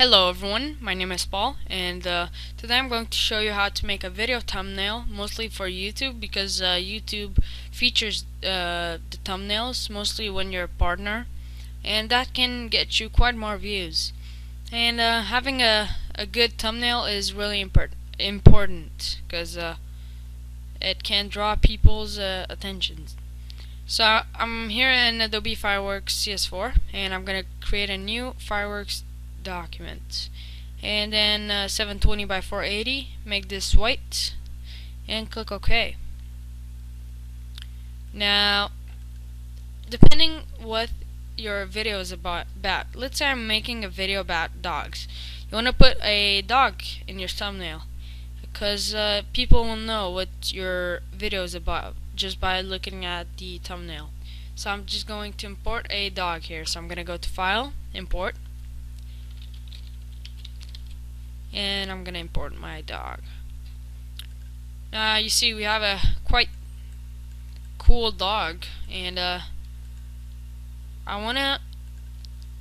Hello everyone, my name is Paul and uh, today I'm going to show you how to make a video thumbnail mostly for YouTube because uh, YouTube features uh, the thumbnails mostly when you're a partner and that can get you quite more views. And uh, having a, a good thumbnail is really import important because uh, it can draw people's uh, attention so I'm here in Adobe Fireworks CS4 and I'm gonna create a new Fireworks document. And then uh, 720 by 480 make this white and click OK. Now depending what your video is about, about let's say I'm making a video about dogs. You want to put a dog in your thumbnail because uh, people will know what your video is about just by looking at the thumbnail. So I'm just going to import a dog here. So I'm gonna go to file import and I'm gonna import my dog. Uh, you see we have a quite cool dog and uh, I wanna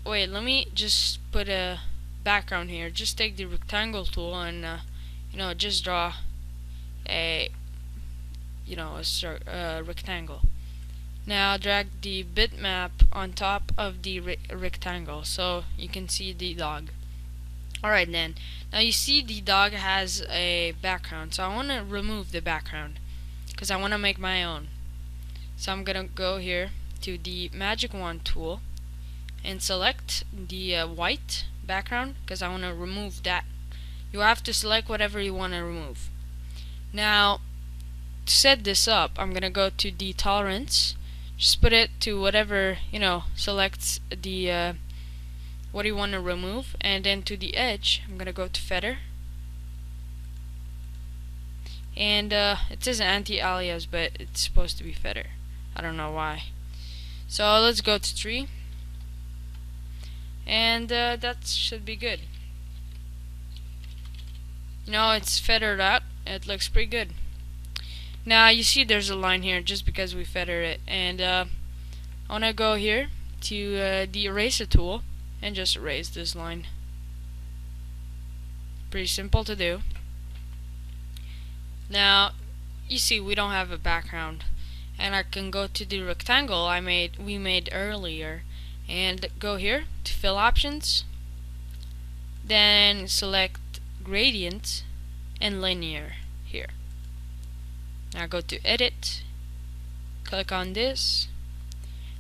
wait let me just put a background here. Just take the rectangle tool and uh, you know just draw a you know a uh, rectangle. Now drag the bitmap on top of the re rectangle so you can see the dog Alright then. Now you see the dog has a background. So I want to remove the background. Because I want to make my own. So I'm going to go here to the magic wand tool. And select the uh, white background. Because I want to remove that. You have to select whatever you want to remove. Now to set this up I'm going to go to the tolerance. Just put it to whatever, you know, selects the... Uh, what do you want to remove? And then to the edge I'm gonna go to feather. And uh, it says anti-alias but it's supposed to be feather. I don't know why. So let's go to tree and uh, that should be good. You know it's feathered out it looks pretty good. Now you see there's a line here just because we feathered it. And uh, I want to go here to uh, the eraser tool and just erase this line. Pretty simple to do. Now, you see we don't have a background and I can go to the rectangle I made we made earlier and go here to fill options then select gradient and linear here now go to edit click on this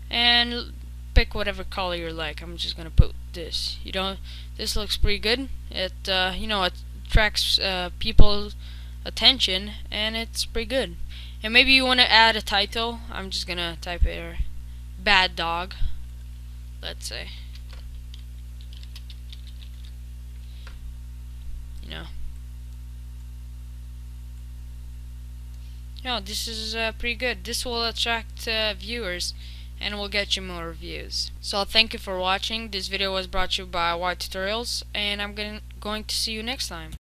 and pick whatever color you like. I'm just gonna put this. You know, this looks pretty good. It uh, you know it attracts uh, people's attention, and it's pretty good. And maybe you want to add a title. I'm just gonna type here, "Bad Dog." Let's say. You know. No, this is uh, pretty good. This will attract uh, viewers and we'll get you more reviews. So thank you for watching. This video was brought to you by YTutorials and I'm going to see you next time.